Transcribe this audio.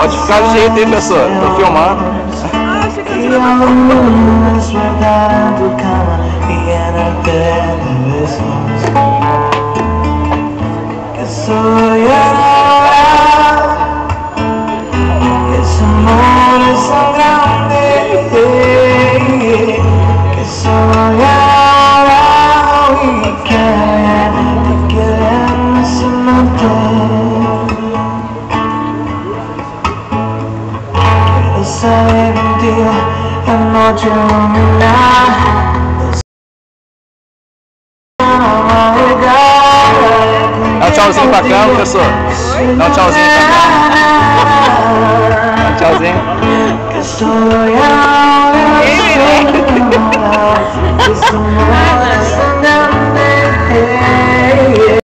Pode ficar do jeito aí, pessoal. Tô filmando. E a luz guardado Quiero salir contigo la noche iluminada Dá um tchauzinho pra câmera, pessoal. Dá um tchauzinho pra câmera. Dá um tchauzinho.